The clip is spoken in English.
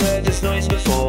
heard this noise before.